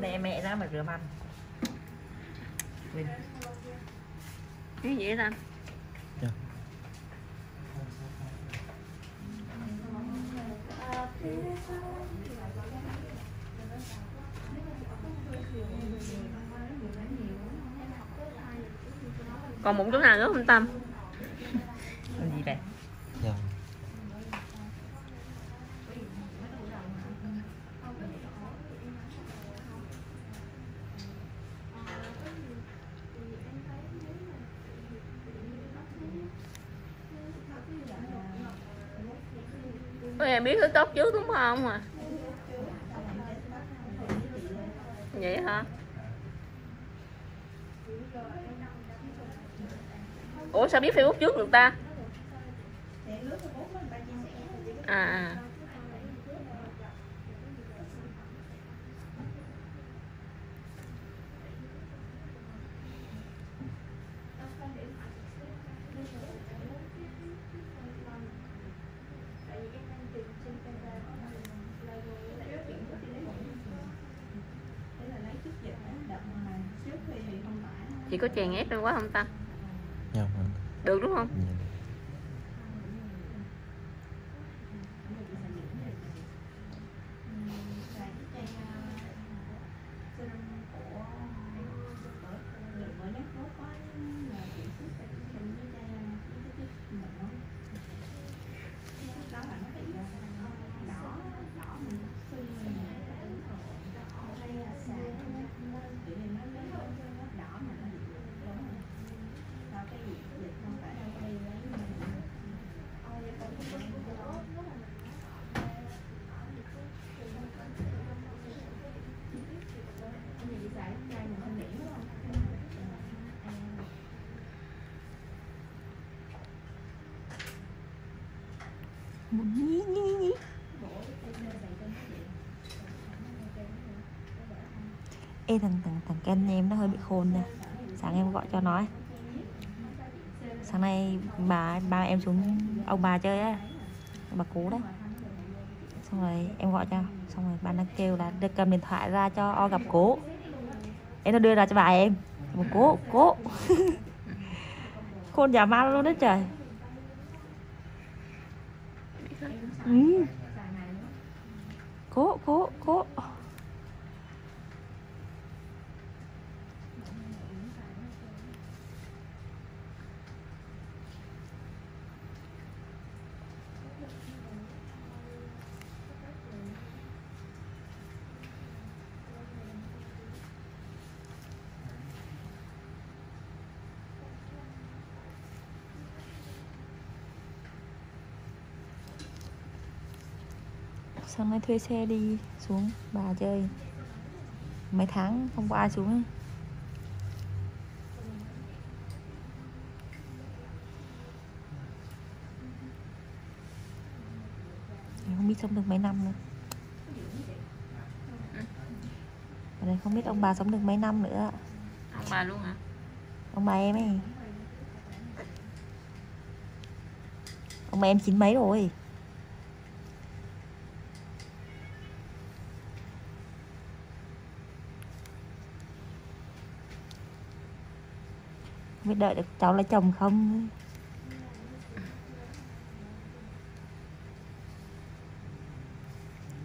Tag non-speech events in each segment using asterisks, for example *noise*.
Mẹ mẹ ra mà rửa mặt. Quên. Cái gì vậy ta? Dạ. còn một chỗ nào nữa không tâm Làm gì đây Dạ. Ôi, em biết cái tốt trước đúng không à vậy hả? Ủa sao biết facebook trước được ta? À, à. Có chèn ép lên quá không ta Dạ. vâng. được đúng không một Nhí nhí nhí Ê thằng, thằng, thằng Ken em nó hơi bị khôn nè Sáng em gọi cho nó ấy. Sáng nay bà ba em xuống ông bà chơi á Bà cố đấy. Xong rồi em gọi cho Xong rồi bà nó kêu là đưa cầm điện thoại ra cho O gặp cố. Em nó đưa ra cho bà em. Bà cố, cố. *laughs* Khôn giả ma luôn đấy trời. 嗯。过过过。Nay thuê xe đi xuống bà chơi. Mấy tháng không có ai xuống. Ấy. Không biết sống được mấy năm nữa. Ở đây không biết ông bà sống được mấy năm nữa. Ông bà luôn hả? Ông bà em ấy. Ông bà em chín mấy rồi mới đợi được cháu lấy chồng không?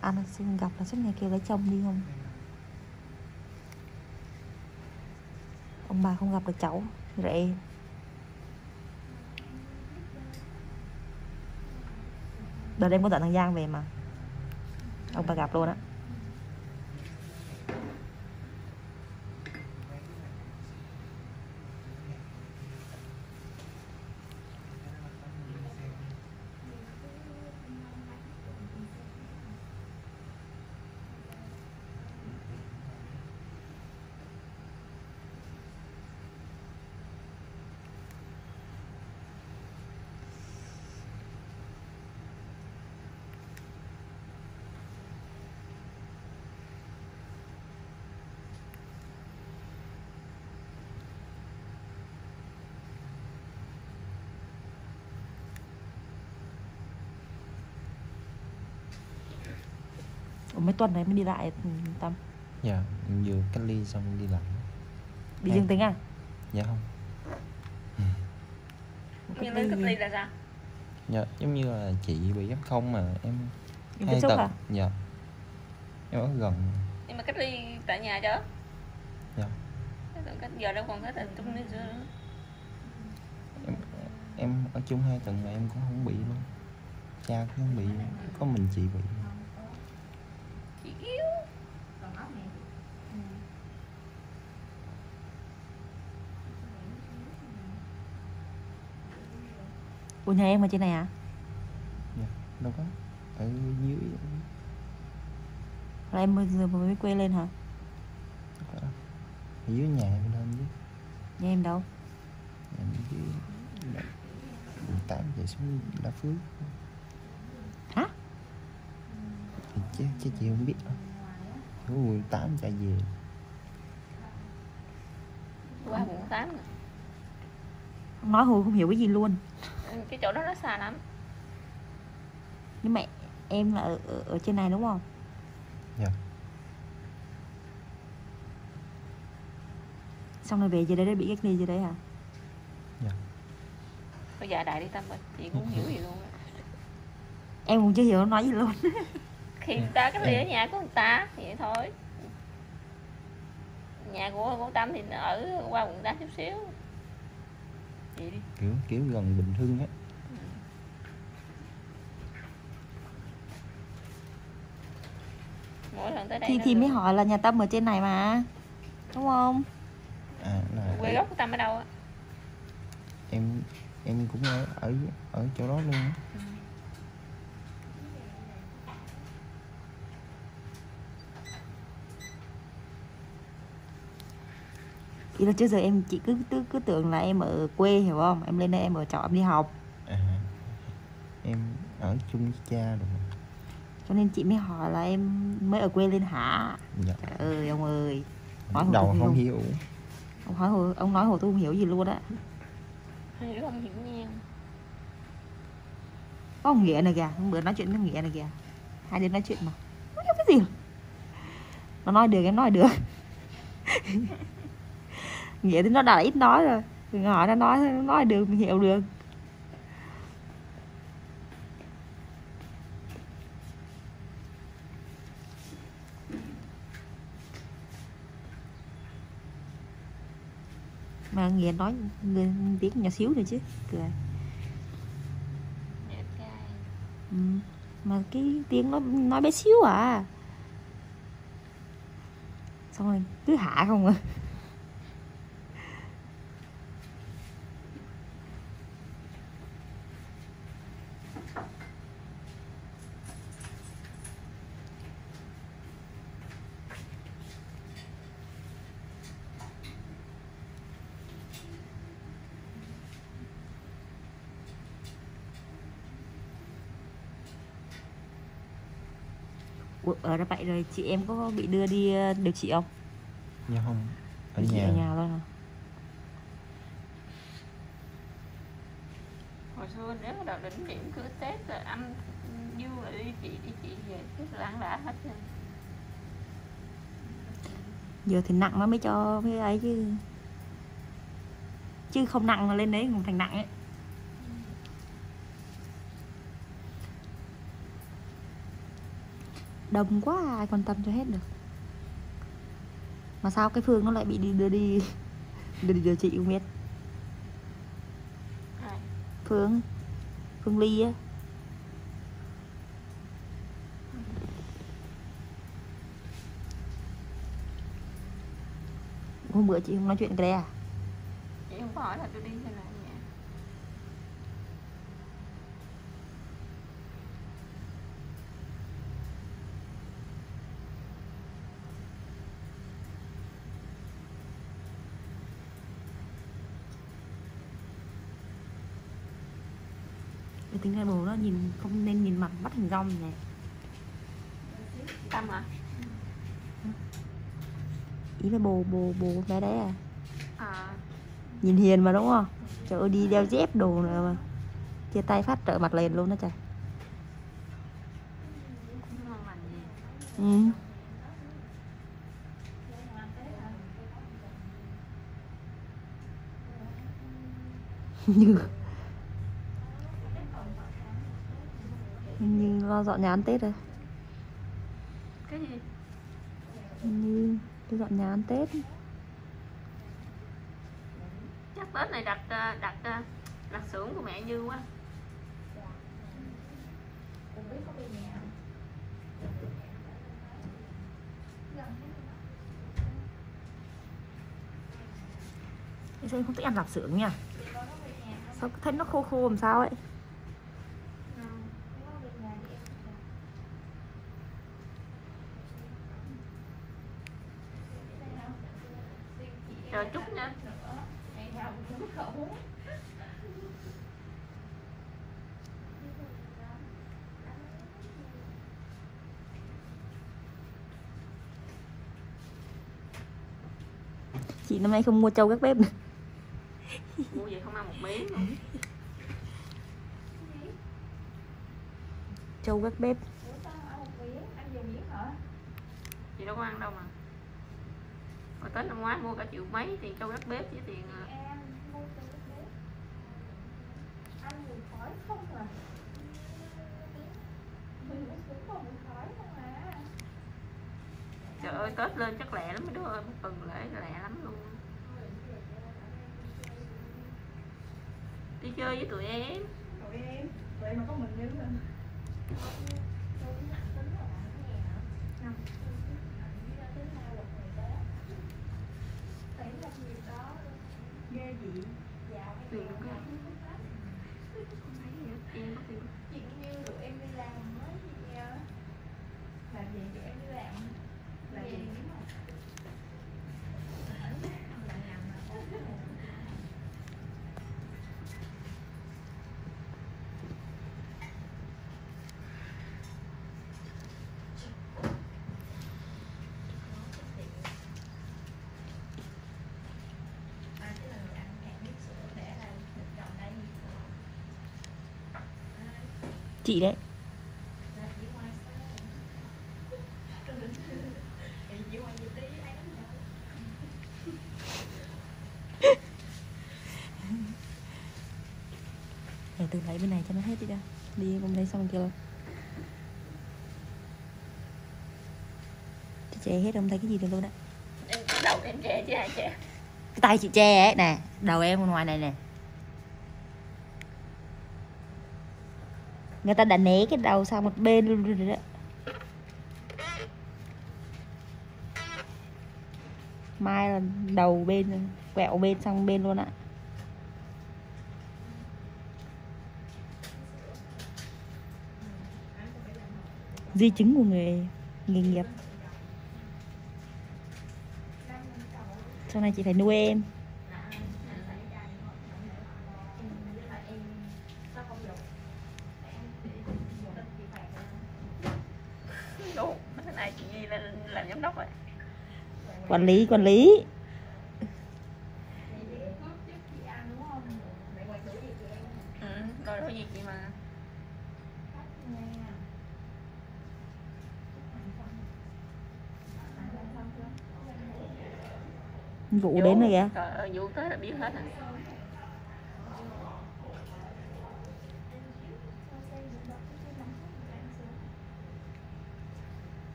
Anh xin gặp là suốt ngày kêu lấy chồng đi không? Ông bà không gặp được cháu Rệ Đợt em có dẫn thằng Giang về mà. Ông bà gặp luôn á. Mấy tuần này mới đi lại ừ, tâm dạ em vừa cách ly xong đi lại. Bị Em- dương tính à? Dạ không. Nhưng lên cách ly là sao? Dạ giống như là chị bị f không mà em Em hai tầng à dạ. Em ở gần. Nhưng mà cách ly tại nhà chứ? Dạ. Cách giờ đâu còn cái tình chung nữa chứ. Em em ở chung hai tầng mà em cũng không bị luôn. Cha cũng không bị có mình chị bị chị yếu Ủa nhà em ở trên này à dạ đâu có. Ở dưới. Là em giờ mới quê lên hả? Đâu có đâu. ở dưới nhà em lên dưới nhà em đâu? Em dưới. Quận tám về xuống đá phước chứ, chứ chị không biết. Đâu Ở quận tám chạy về. Qua quận tám nói hồi không hiểu cái gì luôn. Ừ, cái chỗ đó nó xa lắm. Nhưng mà em là ở, ở, ở trên này đúng không? Dạ. Xong rồi về dưới đấy đã bị cách ly dưới đấy hả? Dạ. Bây giờ đại đi tâm ơi. Chị cũng không hiểu gì luôn á. em cũng chưa hiểu nó nói gì luôn khi người ta cách ly ở nhà của người ta vậy thôi. Nhà của của tâm thì nó ở qua quận tám chút xíu. Vậy đi. Kiểu kiểu gần bình hưng á. Mỗi lần tới đây thì thì mới hỏi là nhà tâm ở trên này mà đúng không? À là quê gốc của tâm ở đâu á? Em em cũng ở ở ở chỗ đó luôn á ý là trước giờ em chỉ cứ cứ, cứ tưởng là em ở quê hiểu không? Em lên đây em ở trọ em đi học. À em ở chung với cha rồi. Mà. cho nên chị mới hỏi là em mới ở quê lên hả? Dạ. Trời ơi ông ơi. Hỏi hồi đầu không không hiểu. ông hỏi hồi ông nói hồi tôi không hiểu gì luôn á. Hai đứa không hiểu nhau có ông nghĩa này kìa hôm bữa nói chuyện với nghĩa này kìa. Hai đứa nói chuyện mà. Không hiểu cái gì? Nó nói được em nói được *laughs* nghĩa thì nó đã ít nói rồi. Đừng hỏi nó nói nó nói được, mình hiểu được. Mà nghĩa nói, người tiếng nhỏ xíu rồi chứ. Cười. Ừ. mà cái tiếng nó, nói bé xíu à. Xong rồi cứ hạ không à. Ở đó vậy rồi chị em có bị đưa đi ờ, điều trị không? Dạ không ở Điều trị nhà. ở nhà thôi hả? Hồi xưa nếu mà đầu đỉnh điểm cứ tết là âm dương là đi chị đi chị về cứ lãng đã hết rồi. Giờ thì nặng nó mới cho mới ấy chứ. Chứ không nặng mà lên đấy cũng thành nặng ấy đông quá ai quan tâm cho hết được. Mà sao cái phương nó lại bị đi đưa đi *laughs* đưa đi điều trị không biết? Phương phương ly á. Hôm bữa chị không nói chuyện cái đấy à? Chị không có hỏi là tôi đi hay là nhà Cái tính đồ nó nhìn không nên nhìn mặt bắt hình rong này tâm à ý là bồ bồ bồ bé đấy à? À. Nhìn hiền mà đúng không? Trời ơi đi đeo dép đồ nữa mà. Chia tay phát trợ mặt lên luôn đó trời. Ừ. *laughs* như như lo dọn nhà ăn tết rồi cái gì? Như tôi dọn nhà ăn tết. Chắc tết này đặt ờ, đặt ờ, đặt xưởng của mẹ như quá. Em không thích ăn lạp xưởng nha. Sao thấy nó khô khô làm sao ấy chờ chút nha Chị năm nay không mua trâu các bếp nữa. Mua về không ăn một miếng. Trâu các bếp. Chị đâu có ăn đâu mà. Mà tết năm ngoái mua cả triệu mấy tiền châu gác bếp với tiền ờ, trời ơi tết lên chắc lẹ lắm mấy đứa ơi một tuần lễ lẹ lắm luôn đi chơi với tụi em tụi em tụi em mà có mình nếu lên ghê gì tiền có em có tiền chị cũng như tụi em đi làm mới gì à. làm gì tụi em đi làm làm gì Chị đấy. Để từ lấy bên này cho nó hết đi ra Đi cùng đây xong kìa. Chị che hết không thấy cái gì được luôn đấy em đầu em che chứ ai che cái tay chị che ấy nè. Đầu em ngoài này nè người ta đã né cái đầu sang một bên luôn rồi đó. Mai là đầu bên, quẹo bên sang bên luôn ạ. Di chứng của người nghề nghiệp. Sau này chị phải nuôi em Đủ, cái này chị Nhi lên làm giám đốc rồi quản lý quản lý. Ừ, vụ đến rồi kìa. Trời ơi tới là biết hết rồi.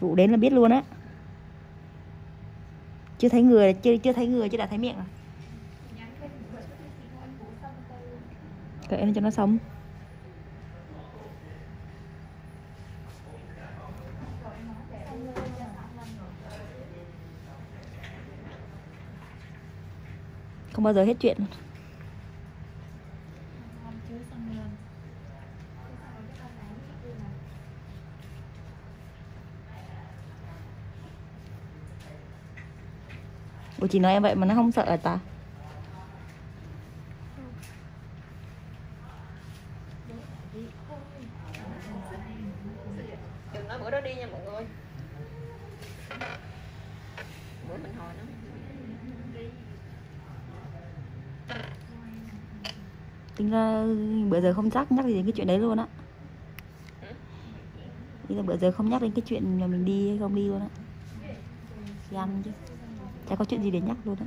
Vụ đến là biết luôn á chưa thấy người chưa chưa thấy người, chưa đã thấy miệng rồi kệ nó cho nó sống. Không bao giờ hết chuyện. Ủa chị nói em vậy mà nó không sợ à ta? Đừng nói bữa đó đi nha mọi người. Bữa mình hồi nó Tính ra bữa giờ không chắc nhắc gì đến cái chuyện đấy luôn á. Ý là bữa giờ không nhắc đến cái chuyện mà mình đi hay không đi luôn á. Ăn chứ chả có chuyện gì để nhắc luôn biết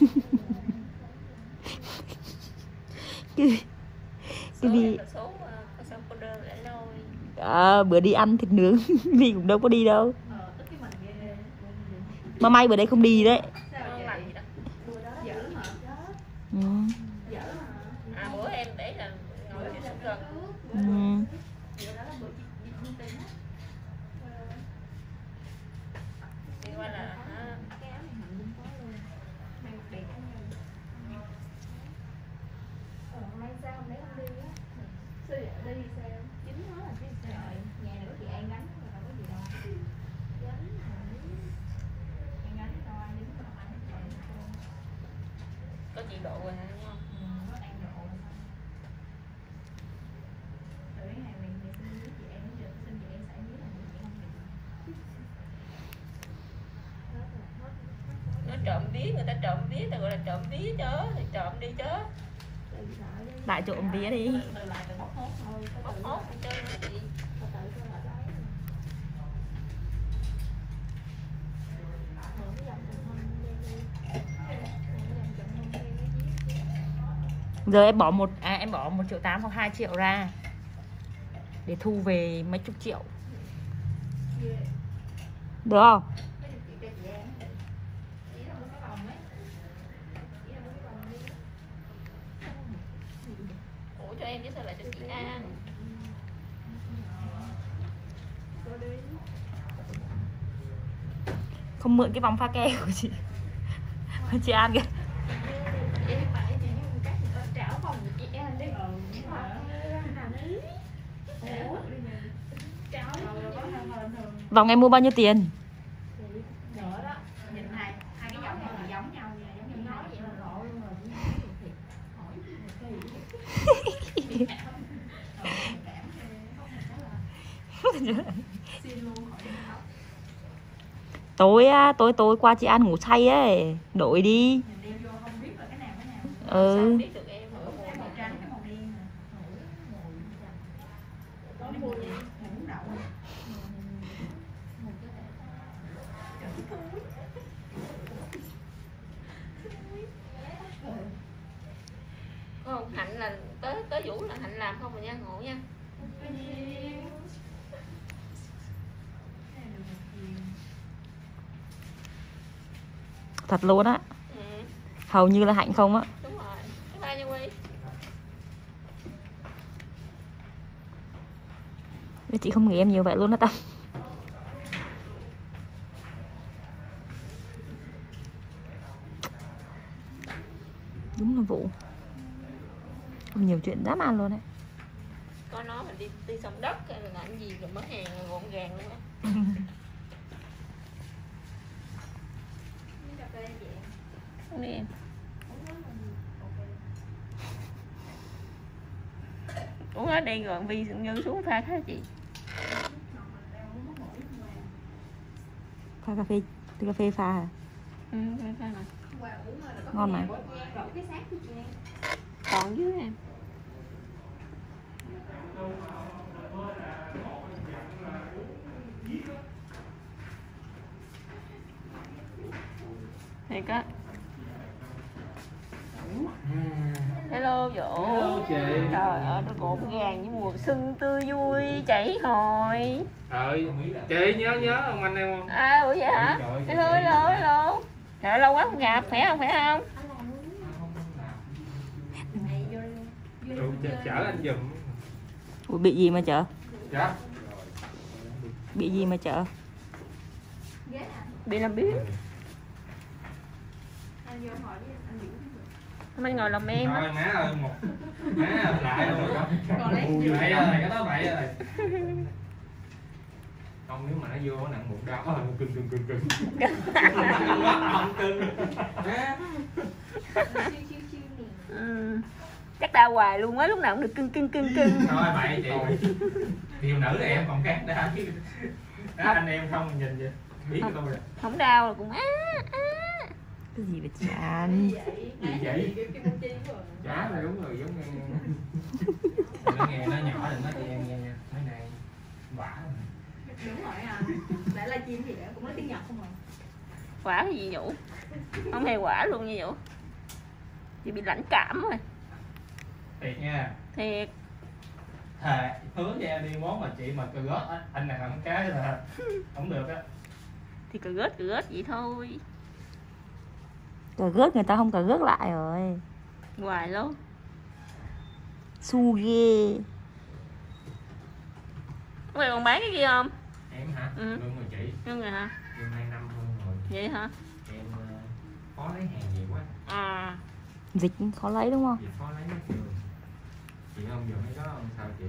*laughs* cái đơn lại lôi à, bữa đi ăn thịt nướng *laughs* đi cũng đâu có đi đâu. Ờ cái mà may bữa đấy không đi đấy. Sao ngon đẹp lắm nha ờ hôm nay sao hôm đấy không đi á sao vậy đi sao? Chính nó là cái sao nhà này có chị An gánh mà đâu có gì đâu. Gánh hả An gánh đâu ai đứng có chị độ rồi hả đúng không Ừ, nó đang độ Từ cái ngày mình mình xin với chị em đến giờ xin chị em sẽ biết là chị không được Hết rồi, hết, hết rồi. nó trộm vía người ta trộm vía ta gọi là trộm vía chớ thì trộm đi chớ. Lại trộm vía đi. Đi giờ em bỏ một à, em bỏ một triệu tám hoặc 2 triệu ra để thu về mấy chục triệu. Được không Mấy chục triệu cho chị em Chỉ là một cái vòng ấy Chỉ là một cái vòng đi ủa cho em chứ sao lại cho chị An. không mượn cái vòng pha ke của chị. Của chị An kìa. Em phải chỉ dùng cách người ta trảo phòng của chị em đi Ừ Nào đấy Trảo đi nè Trảo rồi có hai hơn thường vòng em mua bao nhiêu tiền Nữa đó Nhìn hai Hai cái giống này là giống nhau nha Giống như nói vậy mà lộ luôn rồi Hỏi gì mà kỳ vậy? Ờ, cảm không phải là Xin luôn khỏi đi khóc tối á, tối tối qua chị An ngủ say ấy. Đổi đi. Nhìn đeo vô không biết là cái nào cái nào sao ừ biết được em ở Cái màu trắng cái màu đen nè Có mua gì? Ngủ đậu không hạnh là tới tới vũ là hạnh làm không mà nha ngộ nha thật luôn á. Ừ, hầu như là hạnh không á. Chị không nghĩ em nhiều vậy luôn á tâm. Đúng là vụ. Nhiều chuyện dám ăn luôn đấy có nó mình đi đi sông đất là làm gì rồi mới hàng gọn gàng luôn á *laughs* Miếng cà phê chị em không đi em uống ở đây gọn vi như xuống pha khá chị pha cà phê cà phê pha à? ừ rồi Ngon mà. còn dưới em thì có hello vũ. Hello chị. trời ơi nó gọn gàng như mùa xuân tươi vui chảy hồi Ờ, chị nhớ nhớ ông anh em không? à ủa vậy hả? Trời hello hello hello. Trời lâu quá không gặp khỏe không khỏe không? Chở, chở anh giùm. Ủa, bị gì mà chở? Dạ. bị gì mà chở? Ghế à bị làm biếng. Anh vô hỏi đi anh ngồi lòng em á Thôi má ơi một má lại luôn rồi Còn lấy gì? Bảy rồi, cái đó bảy rồi. Không nếu mà nó vô nó nặng bụng đau, ờ cưng cưng cưng cưng. Không cưng. Ừ. chắc đau hoài luôn á lúc nào cũng được cưng cưng cưng cưng Thôi bậy chị. Điều nữ thì em còn khác đã. Đó, anh em không nhìn vậy. Biết rồi. không đau là cũng á á cái gì vậy chị An vậy? Gì vậy? Dạ là đúng rồi giống như nó nghe nó nhỏ đừng nói chị em nghe. Nha nó quả đúng rồi à lại là chim gì đó cũng nói tiếng nhật không à. Quả cái gì vũ? Không hề quả luôn như vũ. Chị bị lãnh cảm rồi. Thiệt nha. Thiệt. Thề hứa cho em đi món mà chị mà cờ gót á, anh này làm cái là không được á. Thì cờ gớt cờ gớt vậy thôi cờ gớt người ta không cờ gớt lại rồi. Hoài luôn su ghê. Mày còn bán cái gì không? Em hả? Ừ. lương rồi chị. Nhưng rồi hả? Lương hai năm hơn rồi vậy hả? Em ờ, khó lấy hàng nhiều quá. À. Dịch khó lấy đúng không? Chị khó lấy mất trường chị không giờ mấy đó không sao chị?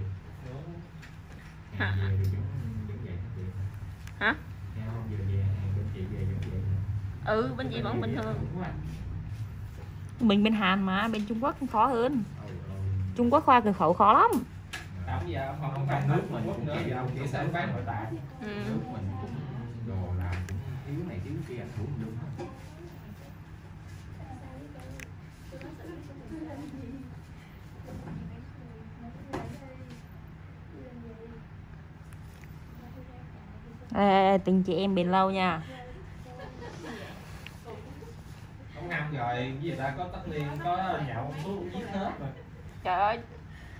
Hả? hàng về thì vẫn vẫn vậy hả chị Hả? Em không giờ về hàng bên chị về vẫn vậy hả? Ừ bên chị vẫn bình thường. Mình bên Hàn mà bên Trung Quốc khó hơn. Ừ, ừ. Trung Quốc khoa cửa khẩu khó lắm. Giờ không không bán nước mình cũng nữa giờ chỉ sẽ bán nội tại ừ. nước mình cũng đồ làm cũng thiếu này thiếu kia ảnh hưởng đúng hết. Ê, ê, tình chị em bền lâu nha rồi gì ta có tất niên có nhậu thuốc giết hết rồi. Trời ơi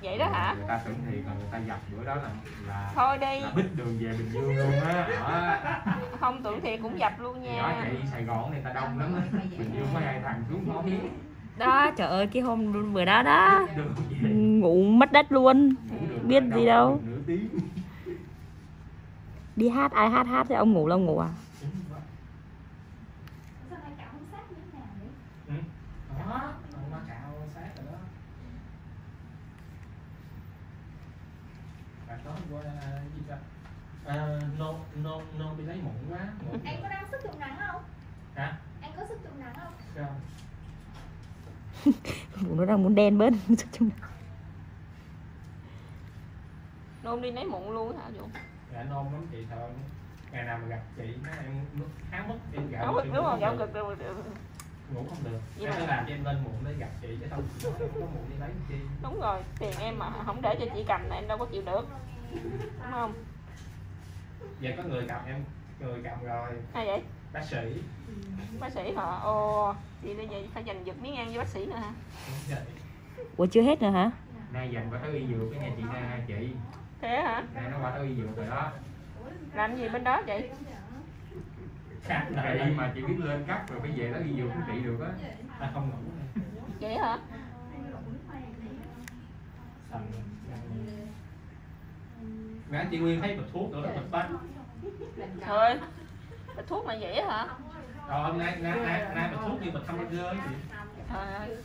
vậy đó hả? Người ta tưởng thì còn người ta dập bữa đó là là thôi đi. là bích đường về bình dương luôn á đó không tưởng thiệt cũng dập luôn nha. chạy Sài Gòn này ta đông lắm á bình dương có hai thằng xuống khó hiếm đó trời ơi cái hôm vừa đó đó. Đường về. Ngủ mất đất luôn. Biết gì đâu. đi hát ai hát hát thì ông ngủ là ông ngủ à sao hai cậu không sát như thế nào vậy Ừ. đó ông ma cạo sát rồi đó bạn nói qua gì ta à, nôn nôn nôn đi lấy mụn quá mụn anh có đang sức trùng nắng không? Hả? Anh có sức trùng nắng không? Không *laughs* ngủ nó đang muốn đen bớt. *laughs* Nôn đi lấy mụn luôn hả vũ dạ nôn lắm chị sợ ngày nào mà gặp chị nó em háo mất em gạo đúng, rồi không gạo được. cực được, ngủ không được. Vậy em phải làm cho em lên muộn để gặp chị chứ không em có muộn đi lấy chi. Đúng rồi tiền em mà không để cho chị cầm này em đâu có chịu được đúng không? Vậy có người cầm em người cầm rồi. Hay vậy? Bác sĩ. Bác sĩ hả? Ồ chị bây giờ phải dành giật miếng ăn với bác sĩ nữa hả? Ủa chưa hết nữa hả? Nay dành qua tới y dược cái nhà chị na chị? Thế hả? Nay nó qua tới y dược rồi đó. Làm gì bên đó vậy? Vậy mà chị biết lên cấp rồi phải về đó y dược cũng trị được á. Ta không ngủ vậy hả. Nãy chị Nguyên thấy bịch thuốc nữa đó bịch bách thôi bịch thuốc mà vậy hả? Rồi hôm nay nay nay, nay bịch thuốc như bịch hamburger ấy chị trời ơi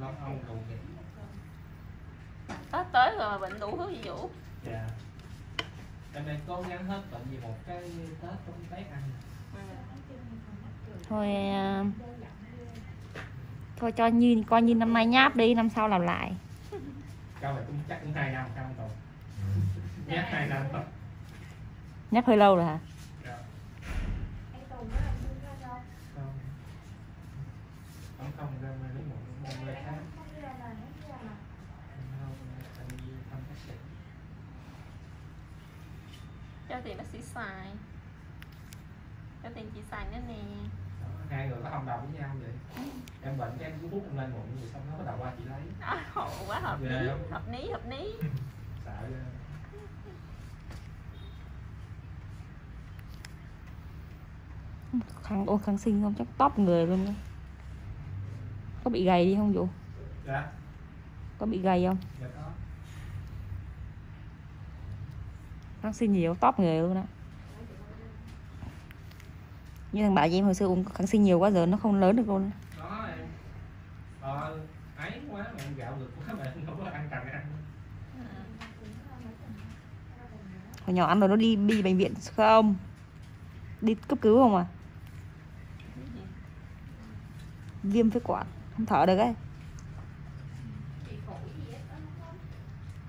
Nó không cùng kìa. Tết tới rồi mà bệnh đủ thứ gì vũ? Dạ. Em đang cố gắng hết bệnh gì một cái Tết trong Tết ăn. Thôi à, thôi cho như coi như năm nay nháp đi năm sau làm lại. Này cũng chắc cũng hai năm Nhắc hai năm. Nháp hơi lâu rồi hả? Dạ. Cho tiền bác sĩ xài. Cho tiền chị xài nữa nè hai người có thông đồng với nhau vậy? Em bệnh cái em cứ hút em lên muộn rồi xong nó bắt đầu qua chị lấy. À, hộ quá hợp lý không? hợp lý hợp lý. *laughs* Sợ ghê. kháng ô kháng sinh không? Chắc tóc người luôn đấy. có bị gầy đi không vũ dạ. Có bị gầy không? Dạ có. Kháng sinh nhiều tóc người luôn á như thằng bạn em hồi xưa uống kháng sinh nhiều quá giờ nó không lớn được luôn. Đó em. Ờ ấy quá mà em gạo được quá mà em không có ăn cần ăn. Hồi nhỏ ăn rồi nó đi đi bệnh viện không? Đi cấp cứu không à? Viêm phế quản không thở được ấy.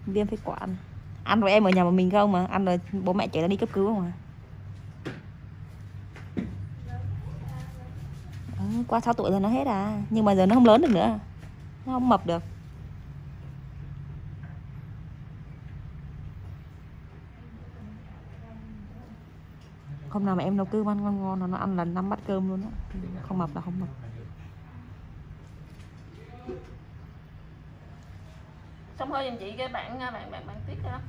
Viêm phế quản. Ăn rồi em ở nhà một mình không mà? Ăn rồi bố mẹ chở nó đi cấp cứu không à qua 6 tuổi là nó hết à. Nhưng mà giờ nó không lớn được nữa. Nó không mập được. Hôm nào mà em nấu cơm ăn ngon ngon nó ăn là năm bát cơm luôn á. Không mập là không mập. Xong thôi dùm chị cái bạn à, bạn bạn bạn tiếp đó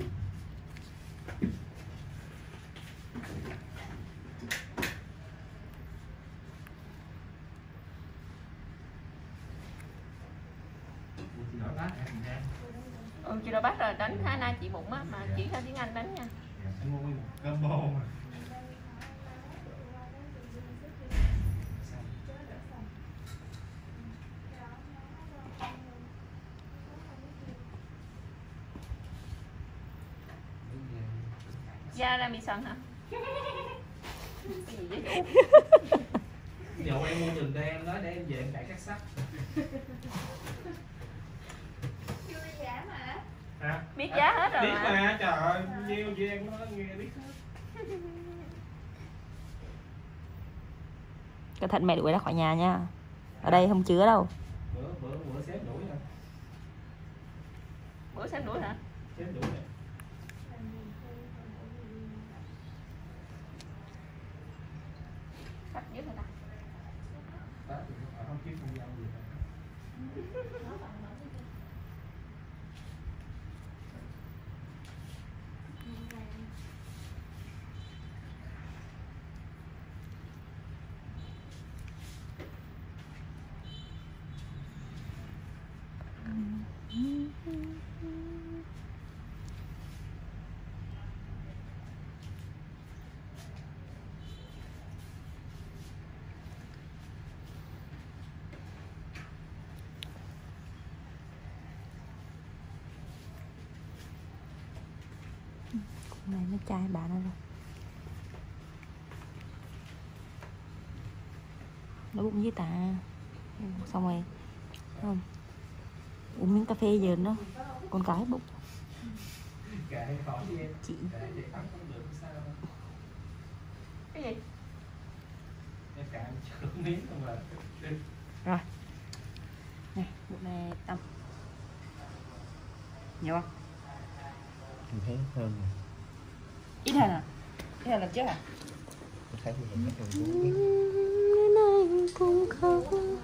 bụng á mà chỉ theo tiếng anh đánh nha. Combo mà da ra bị sần hả? Cái gì vậy? Vũ? nhậu em mua giùm đây em nói để em về em cải cắt sắt *laughs* chưa giá mà hả biết giá hết rồi biết mà. mà trời ơi nhiêu gì em nói nghe biết hết. *laughs* Cẩn thận mẹ đuổi ra khỏi nhà nha. Ở đây không chứa đâu. Bữa bữa bữa sếp đuổi rồi bữa xem đuổi hả? Sếp đuổi rồi sắp dữ rồi ta đó thì họ không kiếm công nhân gì hết. Này nó chai bán rồi. Nó bụng với tà xong rồi không uống miếng cà phê giờ nó con cái bụng. Chị. Cái gì? Em cạn chữ miếng không là này bụng này tâm nhiều không? Em thấy hơn rồi ít hơn à? Ít hơn lần trước à? Cũng biết nên anh cũng không